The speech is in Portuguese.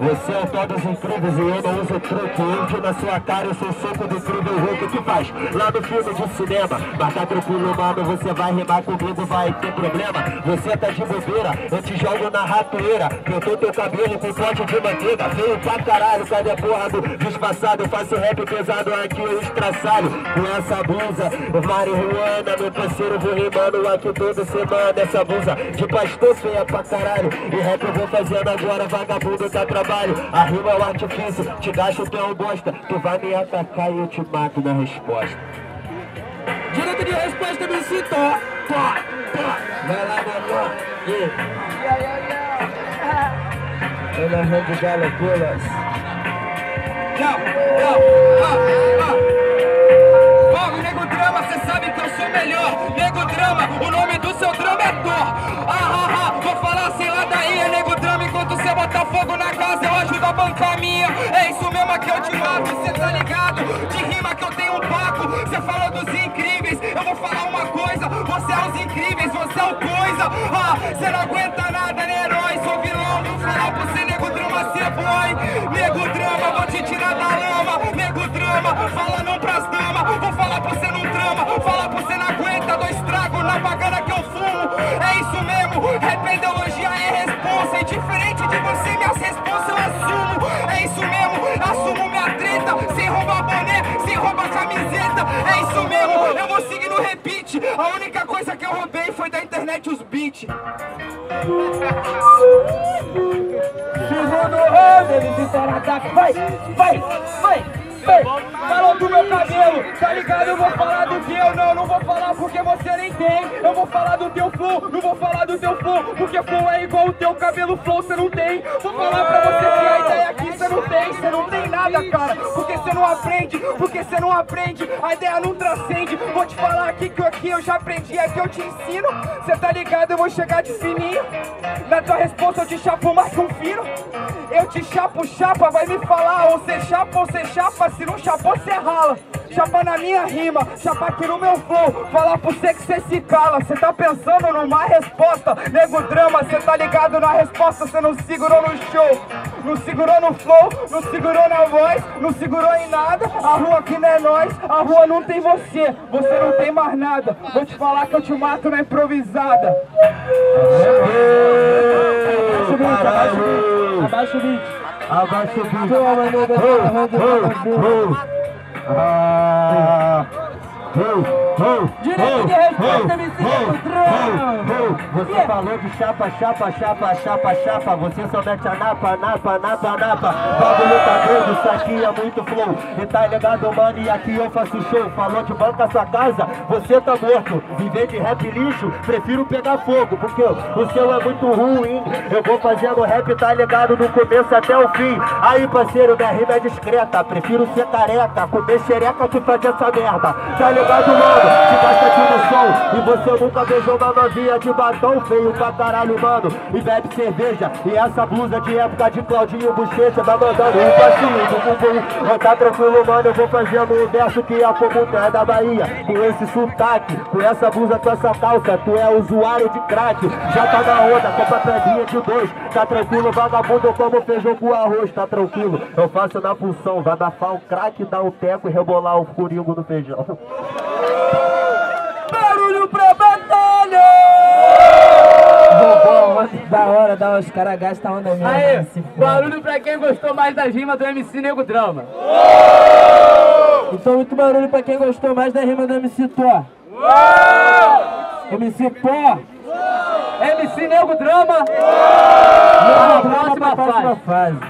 Você é o tal dos incríveis e eu não uso truque. Índio na sua cara, eu sou soco do incrível Hulk. O que faz? Lá no filme de cinema. Mas tá tranquilo, mano, você vai rimar comigo, vai ter problema. Você tá de bobeira, eu te jogo na ratoeira. Pintou teu cabelo com pote de manteiga. Veio pra caralho, cadê a porra do disfarçado? Eu faço rap pesado aqui, eu estraçalho. Com essa blusa, marihuana, meu parceiro, vou rimando aqui toda semana. Essa blusa de pastor feia pra caralho. E rap eu vou fazendo agora, vagabundo tá trabalho. A rima é o artifício, te gasto um bosta. Tu vai me atacar e eu te mato na resposta. Direito de resposta, MC Tó. Vai lá, menor. Eu na Red Gala Pulas. Não, não, Nego Drama, cê sabe que eu sou melhor. Nego Drama, o nome do seu drama é Thor. Drama. Enquanto cê botar fogo na casa, eu ajudo a bancar minha. É isso mesmo que eu te mato, cê tá ligado? De rima que eu tenho um paco. Cê falou dos incríveis, eu vou falar uma coisa. Você é os incríveis, você é o coisa. Ah, cê não aguenta E diferente de você, minhas responsas eu assumo. É isso mesmo, assumo minha treta. Sem roubar boné, sem roubar camiseta. É isso mesmo, eu vou seguir no repeat. A única coisa que eu roubei foi da internet os beats. Segundo round, ele fizeram ataque. Vai, vai, vai, vai. Falou do meu cabelo, tá ligado? Eu vou falar do que eu não, porque você nem tem. Eu vou falar do teu flow, não vou falar do teu flow, porque flow é igual o teu cabelo, flow você não tem. Vou falar pra você que a ideia aqui você não tem, você não tem nada, cara. Não aprende, porque você não aprende, a ideia não transcende. Vou te falar aqui que aqui eu já aprendi, aqui eu te ensino. Você tá ligado? Eu vou chegar de fininho. Na tua resposta eu te chapo mais que um fino. Eu te chapo, chapa, vai me falar. Ou você chapa ou você chapa, se não chapou, você rala. Chapa na minha rima, chapa aqui no meu flow. Falar pra você que você se cala. Você tá pensando numa resposta, nego drama. Você tá ligado na resposta, você não segurou no show. Não segurou no flow, não segurou na voz, não segurou em nada. A rua aqui não é nós, a rua não tem você. Você não tem mais nada. Vou te falar que eu te mato na improvisada. Abaixa o beat, abaixa o beat. Abaixa o beat. Abaixa o de Oh, Direito de resposta, MC Neutral. Você Yeah. falou de chapa, chapa, chapa, chapa, chapa. Você só mete a napa, napa, napa, napa. Bagulho tá doido, isso aqui é muito flow. E tá ligado, mano, e aqui eu faço show. Falou de banca sua casa, você tá morto. Viver de rap lixo, prefiro pegar fogo. Porque o seu é muito ruim. Eu vou fazendo rap, tá ligado, do começo até o fim. Aí, parceiro, minha rima é discreta. Prefiro ser careca, comer xereca que fazer essa merda. Tá ligado, mano? Aqui no som. E você nunca beijou uma novinha de batom feio pra caralho, mano. E bebe cerveja. E essa blusa de época de Claudinho Bochecha vai mandando um passinho do bumbum. Tá tranquilo, mano. Eu vou fazendo um verso que a comum é da Bahia. Com esse sotaque, com essa blusa, com essa calça. Tu é usuário de crack. Já tá na onda, compra pedrinha de dois. Tá tranquilo, vagabundo. Eu como feijão com arroz. Tá tranquilo. Eu faço na função. Vai dar um crack, dar um teco e rebolar o furingo no feijão. Barulho pra batalha! Bom, bom, da hora, da hora, os caras gastam onda mesmo. Foda. barulho pra quem gostou mais das rimas do MC Nego Drama. Então muito barulho pra quem gostou mais da rima do MC Thor. MC Pó. MC Nego Drama. Vamos próxima pra próxima fase. fase.